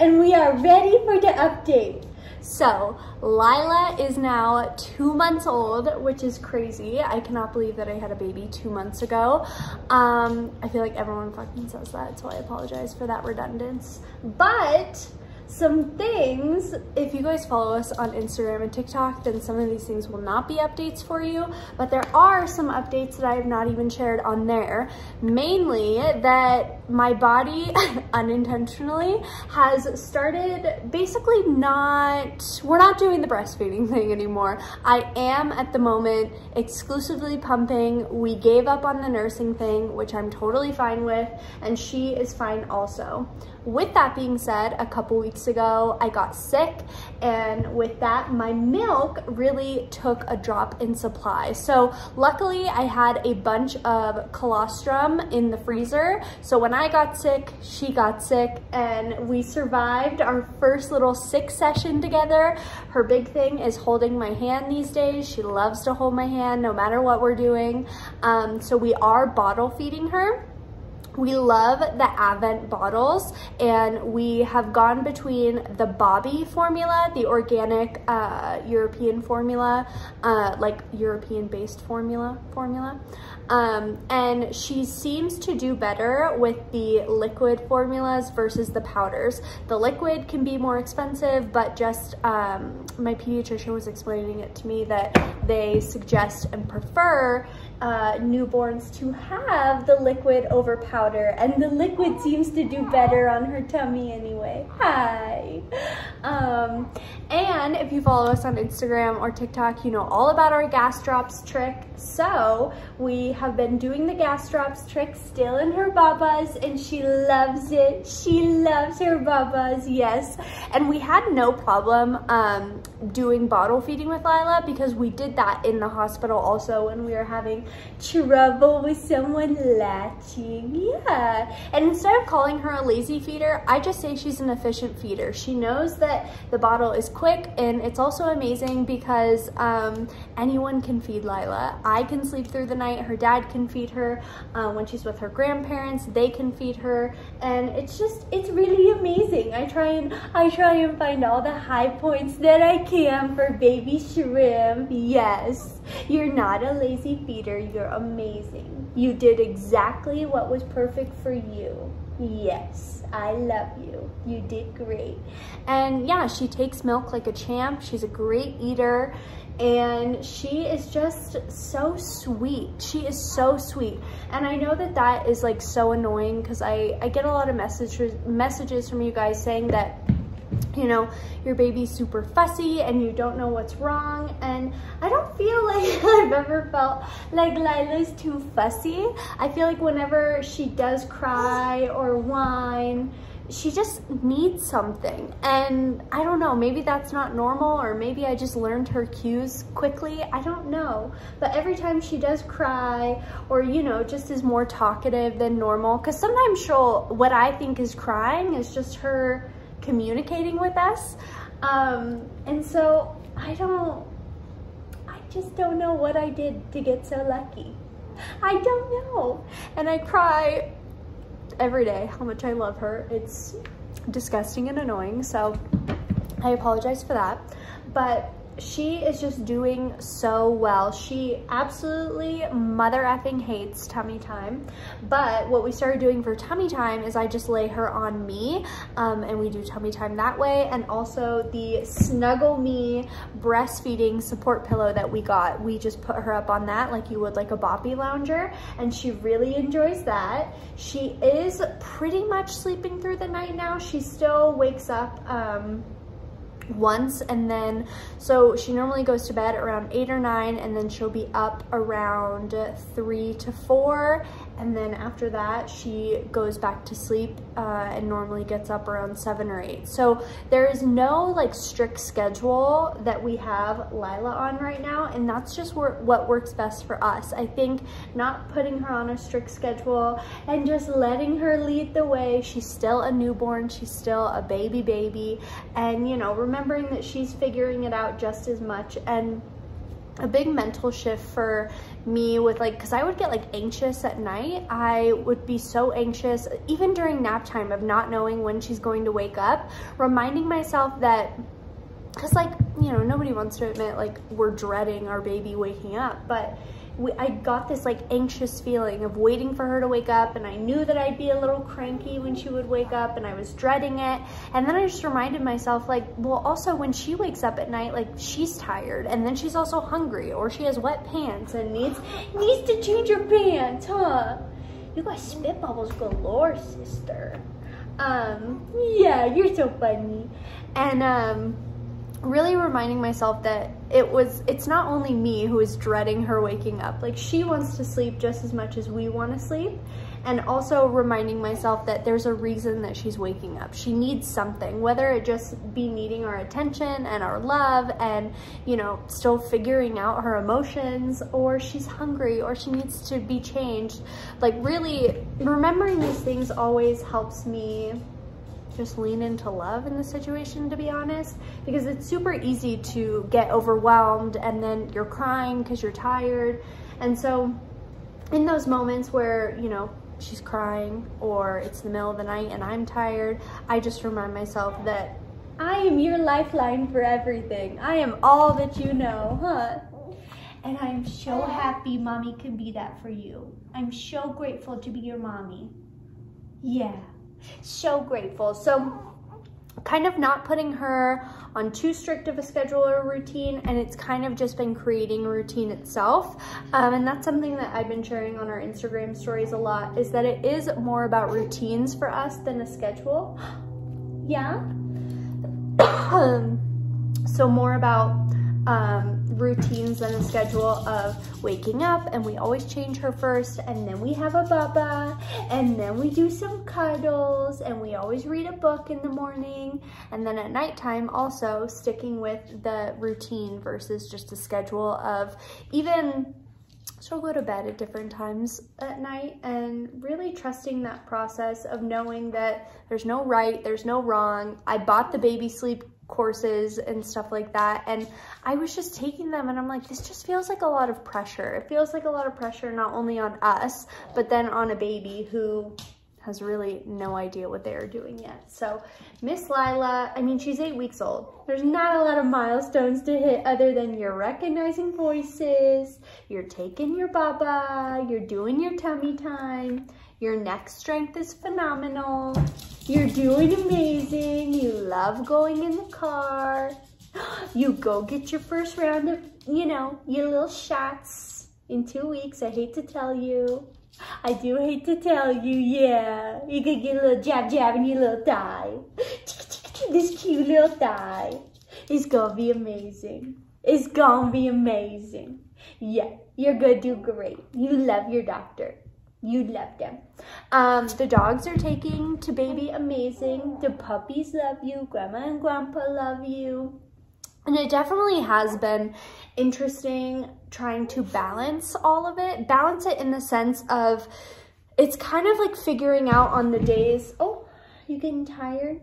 and we are ready for the update. So, Lilah is now two months old, which is crazy. I cannot believe that I had a baby two months ago. Um, I feel like everyone fucking says that, so I apologize for that redundance. But, some things, if you guys follow us on Instagram and TikTok, then some of these things will not be updates for you, but there are some updates that I have not even shared on there. Mainly that my body, unintentionally, has started basically not, we're not doing the breastfeeding thing anymore. I am at the moment exclusively pumping. We gave up on the nursing thing, which I'm totally fine with, and she is fine also. With that being said, a couple weeks ago, I got sick and with that, my milk really took a drop in supply. So luckily I had a bunch of colostrum in the freezer. So when I got sick, she got sick and we survived our first little sick session together. Her big thing is holding my hand these days. She loves to hold my hand no matter what we're doing. Um, so we are bottle feeding her. We love the Avent bottles and we have gone between the Bobbie formula, the organic uh, European formula, uh, like European based formula, formula. Um, and she seems to do better with the liquid formulas versus the powders. The liquid can be more expensive, but just um, my pediatrician was explaining it to me that they suggest and prefer uh, newborns to have the liquid over powder and the liquid seems to do better on her tummy anyway. Hi. Um, and if you follow us on Instagram or TikTok, you know all about our gas drops trick. So we have been doing the gas drops trick still in her babas and she loves it. She loves her babas, yes. And we had no problem um, doing bottle feeding with Lilah because we did that in the hospital also when we were having trouble with someone latching. Yeah. And instead of calling her a lazy feeder, I just say she's an efficient feeder. She knows that the bottle is quick and it's also amazing because um, anyone can feed Lilah. I can sleep through the night. Her dad can feed her. Uh, when she's with her grandparents, they can feed her. And it's just, it's really amazing. I try and, I try and find all the high points that I can for baby shrimp. Yes, you're not a lazy feeder. You're amazing. You did exactly what was perfect for you. Yes, I love you. You did great. And yeah, she takes milk like a champ. She's a great eater and she is just so sweet. She is so sweet. And I know that that is like so annoying because I, I get a lot of messages, messages from you guys saying that you know, your baby's super fussy and you don't know what's wrong. And I don't feel like I've ever felt like Lilah's too fussy. I feel like whenever she does cry or whine, she just needs something. And I don't know, maybe that's not normal or maybe I just learned her cues quickly. I don't know. But every time she does cry or, you know, just is more talkative than normal, because sometimes she'll, what I think is crying is just her communicating with us. Um, and so I don't, I just don't know what I did to get so lucky. I don't know. And I cry every day how much I love her. It's disgusting and annoying, so I apologize for that. But she is just doing so well. She absolutely mother effing hates tummy time. But what we started doing for tummy time is I just lay her on me um, and we do tummy time that way. And also the Snuggle Me breastfeeding support pillow that we got, we just put her up on that like you would like a boppy lounger. And she really enjoys that. She is pretty much sleeping through the night now. She still wakes up um, once and then so she normally goes to bed around eight or nine and then she'll be up around three to four and then after that she goes back to sleep uh, and normally gets up around seven or eight. So there is no like strict schedule that we have Lilah on right now and that's just what works best for us. I think not putting her on a strict schedule and just letting her lead the way. She's still a newborn, she's still a baby baby and you know remembering that she's figuring it out just as much and a big mental shift for me with like because i would get like anxious at night. I would be so anxious even during nap time of not knowing when she's going to wake up reminding myself that because like you know nobody wants to admit like we're dreading our baby waking up but we, I got this like anxious feeling of waiting for her to wake up and I knew that I'd be a little cranky when she would wake up and I was dreading it. And then I just reminded myself like, well, also when she wakes up at night, like she's tired and then she's also hungry or she has wet pants and needs, needs to change her pants, huh? You got spit bubbles galore, sister. Um, yeah, you're so funny. And, um, really reminding myself that it was it's not only me who is dreading her waking up. Like she wants to sleep just as much as we want to sleep and also reminding myself that there's a reason that she's waking up. She needs something whether it just be needing our attention and our love and you know still figuring out her emotions or she's hungry or she needs to be changed. Like really remembering these things always helps me just lean into love in the situation, to be honest, because it's super easy to get overwhelmed and then you're crying because you're tired. And so in those moments where, you know, she's crying or it's the middle of the night and I'm tired, I just remind myself that I am your lifeline for everything. I am all that you know, huh? And I'm so happy mommy can be that for you. I'm so grateful to be your mommy. Yeah so grateful. So kind of not putting her on too strict of a schedule or routine and it's kind of just been creating routine itself. Um, and that's something that I've been sharing on our Instagram stories a lot is that it is more about routines for us than a schedule. Yeah. So more about um, routines and a schedule of waking up and we always change her first and then we have a baba and then we do some cuddles and we always read a book in the morning and then at nighttime also sticking with the routine versus just a schedule of even she'll go to bed at different times at night and really trusting that process of knowing that there's no right, there's no wrong. I bought the baby sleep courses and stuff like that. And I was just taking them and I'm like, this just feels like a lot of pressure. It feels like a lot of pressure not only on us, but then on a baby who has really no idea what they are doing yet. So Miss Lilah, I mean, she's eight weeks old. There's not a lot of milestones to hit other than you're recognizing voices, you're taking your baba, you're doing your tummy time, your neck strength is phenomenal. You're doing amazing. You love going in the car. You go get your first round of, you know, your little shots in two weeks. I hate to tell you. I do hate to tell you, yeah. You could get a little jab jab in your little thigh. This cute little thigh. It's gonna be amazing. It's gonna be amazing. Yeah, you're gonna do great. You love your doctor. You love them. Um, the dogs are taking to baby amazing. The puppies love you. Grandma and grandpa love you. And it definitely has been interesting trying to balance all of it. Balance it in the sense of it's kind of like figuring out on the days, oh, you getting tired?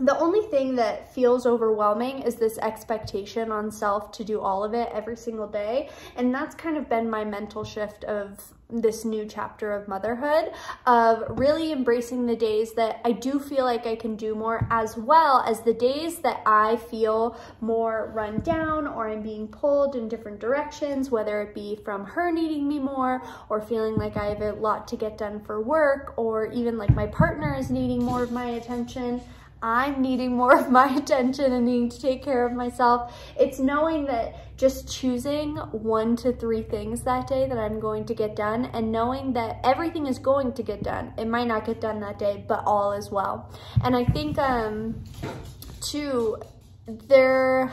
The only thing that feels overwhelming is this expectation on self to do all of it every single day. And that's kind of been my mental shift of this new chapter of motherhood of really embracing the days that I do feel like I can do more as well as the days that I feel more run down or I'm being pulled in different directions, whether it be from her needing me more or feeling like I have a lot to get done for work or even like my partner is needing more of my attention. I'm needing more of my attention and needing to take care of myself. It's knowing that just choosing one to three things that day that I'm going to get done and knowing that everything is going to get done. It might not get done that day, but all is well. And I think, um, too, there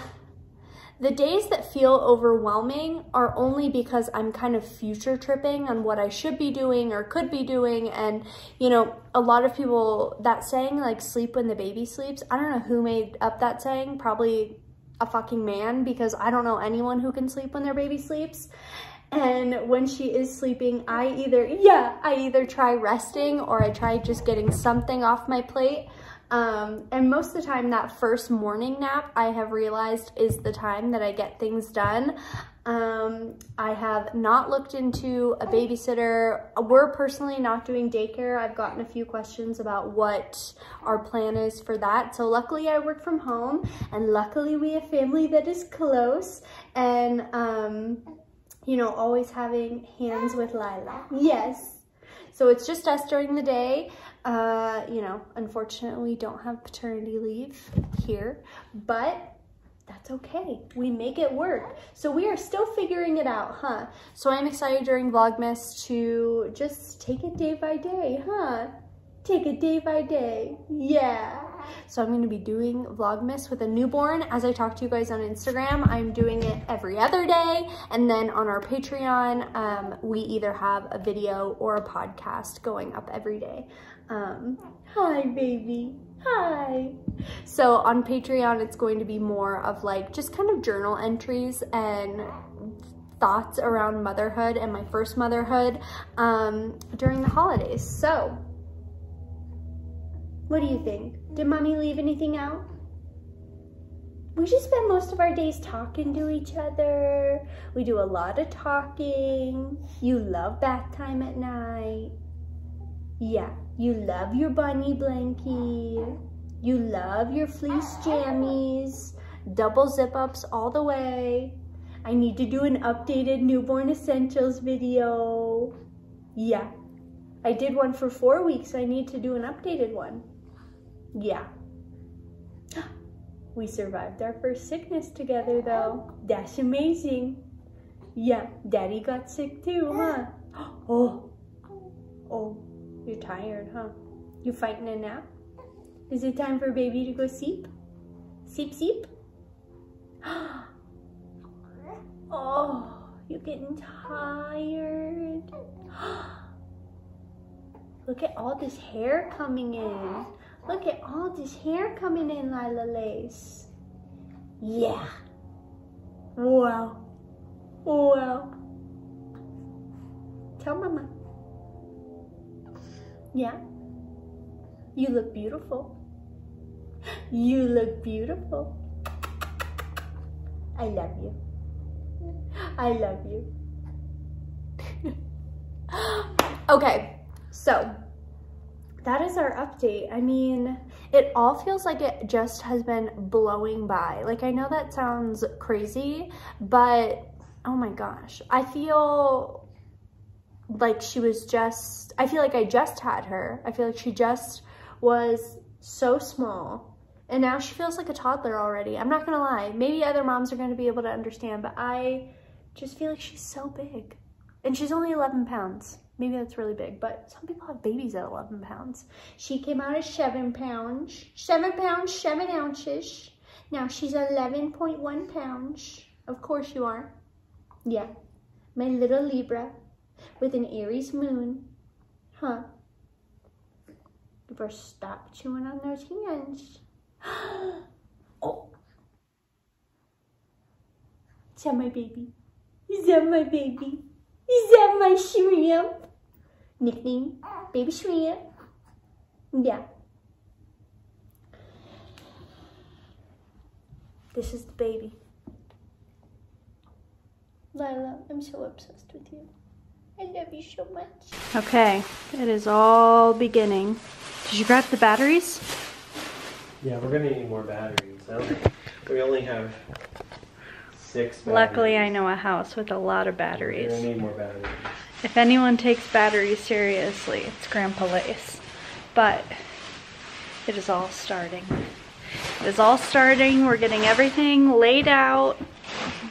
the days that feel overwhelming are only because I'm kind of future tripping on what I should be doing or could be doing. And, you know, a lot of people, that saying, like, sleep when the baby sleeps, I don't know who made up that saying, probably a fucking man, because I don't know anyone who can sleep when their baby sleeps. And when she is sleeping, I either, yeah, I either try resting or I try just getting something off my plate Um, and most of the time that first morning nap I have realized is the time that I get things done. Um, I have not looked into a babysitter. We're personally not doing daycare. I've gotten a few questions about what our plan is for that. So luckily I work from home and luckily we have family that is close and, um, you know, always having hands with Lilah. Yes. So it's just us during the day. Uh, you know, unfortunately don't have paternity leave here, but that's okay. We make it work. So we are still figuring it out, huh? So I'm excited during Vlogmas to just take it day by day, huh? Take it day by day. Yeah. So I'm to be doing Vlogmas with a newborn. As I talk to you guys on Instagram, I'm doing it every other day. And then on our Patreon, um, we either have a video or a podcast going up every day. Um, hi, baby. Hi. So on Patreon, it's going to be more of like just kind of journal entries and thoughts around motherhood and my first motherhood um, during the holidays. So what do you think? Did mommy leave anything out? We just spend most of our days talking to each other. We do a lot of talking. You love bath time at night. Yeah, you love your bunny blankie. You love your fleece jammies. Double zip ups all the way. I need to do an updated newborn essentials video. Yeah, I did one for four weeks. I need to do an updated one. Yeah. We survived our first sickness together though. That's amazing. Yeah, daddy got sick too, huh? Oh, oh. You're tired, huh? You fighting a nap? Is it time for baby to go sleep? Sleep, sleep? Oh, you're getting tired. Look at all this hair coming in. Look at all this hair coming in, Lilah Lace. Yeah. Wow. Wow. Tell mama. Yeah. You look beautiful. You look beautiful. I love you. I love you. okay, so that is our update. I mean, it all feels like it just has been blowing by. Like, I know that sounds crazy, but oh my gosh, I feel like she was just, I feel like I just had her. I feel like she just was so small and now she feels like a toddler already. I'm not gonna lie, maybe other moms are gonna be able to understand, but I just feel like she's so big. And she's only 11 pounds. Maybe that's really big, but some people have babies at 11 pounds. She came out at seven pounds, seven pounds, seven ounces. Now she's 11.1 pounds. Of course you are. Yeah, my little Libra with an Aries moon. Huh? Better stop chewing on those hands. oh. Is that my baby? Is that my baby? Is that my shrimp? Nickname, baby shrimp. Yeah. This is the baby. Lilah, I'm so obsessed with you. I love you so much. Okay, it is all beginning. Did you grab the batteries? Yeah, we're gonna need more batteries. we only have six batteries. Luckily, I know a house with a lot of batteries. We're gonna need more batteries. If anyone takes batteries seriously, it's Grandpa Lace. But it is all starting. It is all starting. We're getting everything laid out.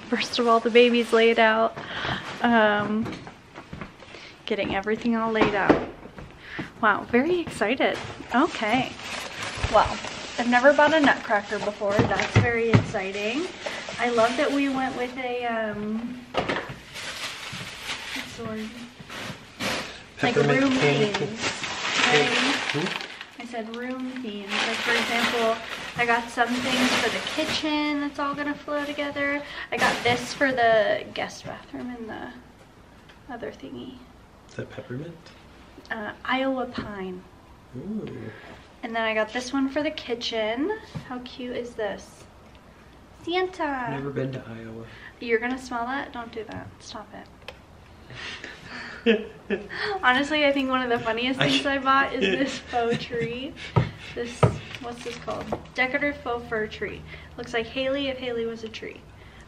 First of all, the baby's laid out. Um, getting everything all laid out. Wow, very excited. Okay. Well, I've never bought a nutcracker before. That's very exciting. I love that we went with a, um, what's the word? Like room themes. I said room themes. Like for example, I got some things for the kitchen that's all gonna flow together. I got this for the guest bathroom and the other thingy that peppermint? Uh, Iowa pine. Ooh. And then I got this one for the kitchen. How cute is this? Santa. Never been to Iowa. You're gonna smell that? Don't do that. Stop it. Honestly, I think one of the funniest things I bought is this faux tree. This, what's this called? Decorative faux fur tree. Looks like Haley if Haley was a tree.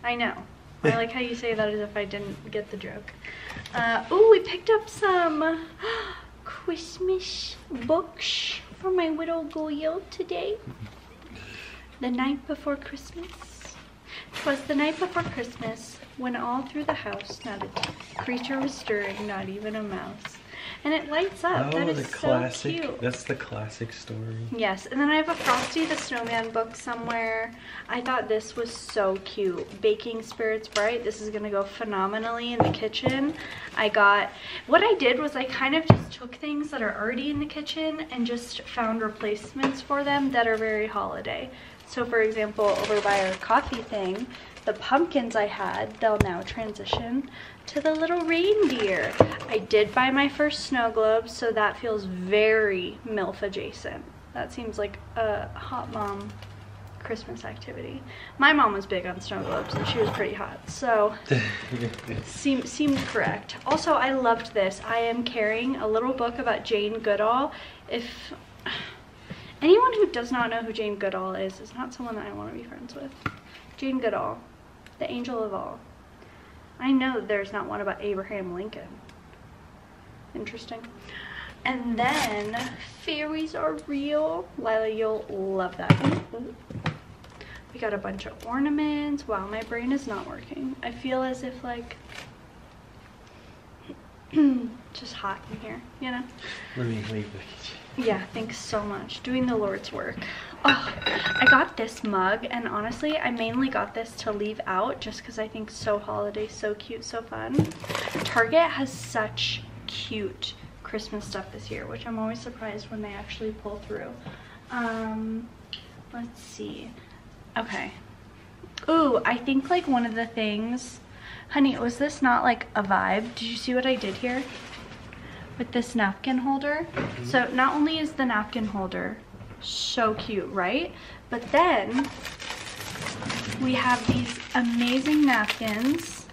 I know. I like how you say that as if I didn't get the joke. Uh, ooh, we picked up some Christmas books for my little Goyo today. The night before Christmas. 'Twas the night before Christmas, when all through the house not a creature was stirring, not even a mouse. And it lights up. Oh, that oh, is the so cute. That's the classic story. Yes, and then I have a Frosty the Snowman book somewhere. I thought this was so cute. Baking Spirits Bright. This is going to go phenomenally in the kitchen. I got, what I did was I kind of just took things that are already in the kitchen and just found replacements for them that are very holiday. So for example, over by our coffee thing, the pumpkins I had, they'll now transition to the little reindeer. I did buy my first snow globe, so that feels very MILF adjacent. That seems like a hot mom Christmas activity. My mom was big on snow globes and she was pretty hot, so seemed, seemed correct. Also, I loved this. I am carrying a little book about Jane Goodall. If anyone who does not know who Jane Goodall is, is not someone that I want to be friends with. Jane Goodall, the angel of all. I know there's not one about Abraham Lincoln. Interesting. And then fairies are real. Lilah, you'll love that. We got a bunch of ornaments. Wow, my brain is not working. I feel as if like just hot in here, you know? Let me leave the kitchen. Yeah, thanks so much. Doing the Lord's work. Oh, I got this mug, and honestly, I mainly got this to leave out just because I think so holiday, so cute, so fun. Target has such cute Christmas stuff this year, which I'm always surprised when they actually pull through. Um, let's see. Okay. Ooh, I think like one of the things, honey, was this not like a vibe? Did you see what I did here? With this napkin holder. So not only is the napkin holder so cute, right? But then we have these amazing napkins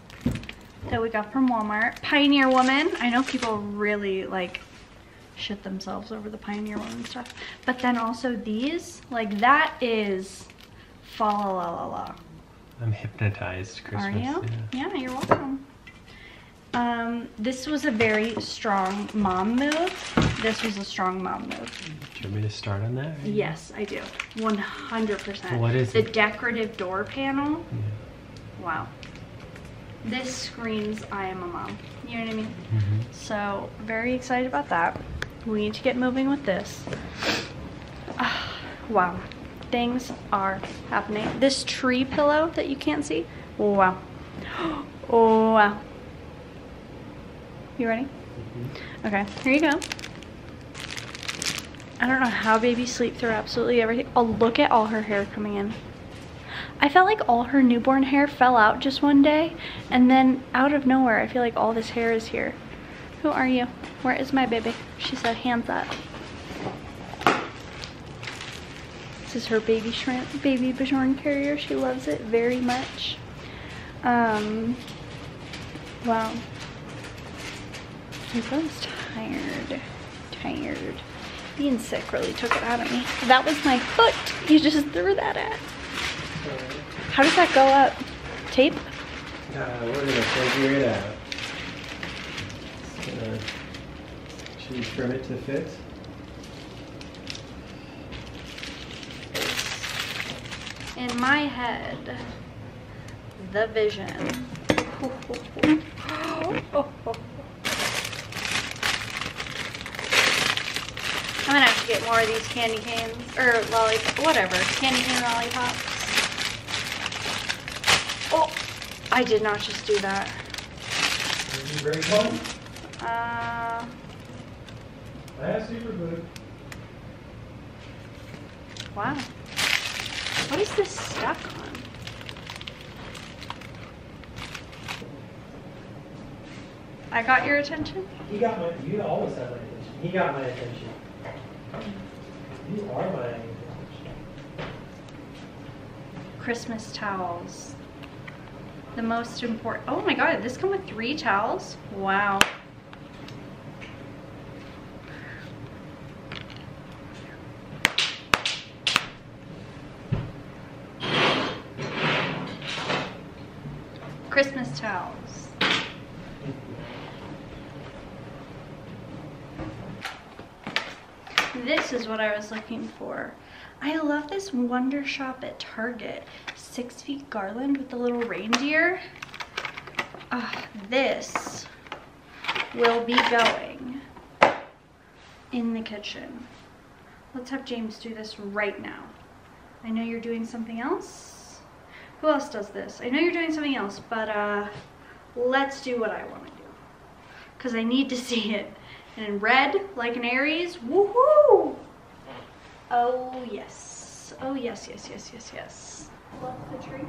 that we got from Walmart. Pioneer Woman. I know people really like shit themselves over the Pioneer Woman stuff. But then also these, like that is fa la la la la. I'm hypnotized. Christmas. Are you? Yeah. Yeah, you're welcome. Um, this was a very strong mom move. This was a strong mom move. Do you want me to start on that? Yes, I do. 100%. What is the it? decorative door panel. Yeah. Wow. This screams I am a mom. You know what I mean? Mhm. So, very excited about that. We need to get moving with this. Ah, wow. Things are happening. This tree pillow that you can't see. Wow. Oh, wow. You ready? Okay, here you go. I don't know how babies sleep through absolutely everything. Oh, look at all her hair coming in. I felt like all her newborn hair fell out just one day, and then out of nowhere, I feel like all this hair is here. Who are you? Where is my baby? She said, hands up. This is her baby shrimp, baby Björn carrier. She loves it very much. Um, wow. I'm feels tired. Tired. Being sick really took it out of me. That was my foot. You just threw that at. How does that go up? Tape? Uh, we're gonna figure it out. Should we trim it to fit? In my head, the vision. I'm gonna have to get more of these candy canes, or lollipop, whatever, candy cane lollipops. Oh, I did not just do that. Very fun. Uh, have super glue. wow. What is this stuck on? I got your attention? He got my. You always have my attention. He got my attention. Are. Christmas towels. The most important. Oh my god, this come with three towels? Wow. Christmas towels. This what I was looking for. I love this Wonder Shop at Target. Six feet garland with the little reindeer. Uh, this will be going in the kitchen. Let's have James do this right now. I know you're doing something else. Who else does this? I know you're doing something else, but uh, let's do what I want to do. Because I need to see it. And in red, like an Aries, woohoo! Oh yes. Oh yes, yes, yes, yes, yes. Love the tree.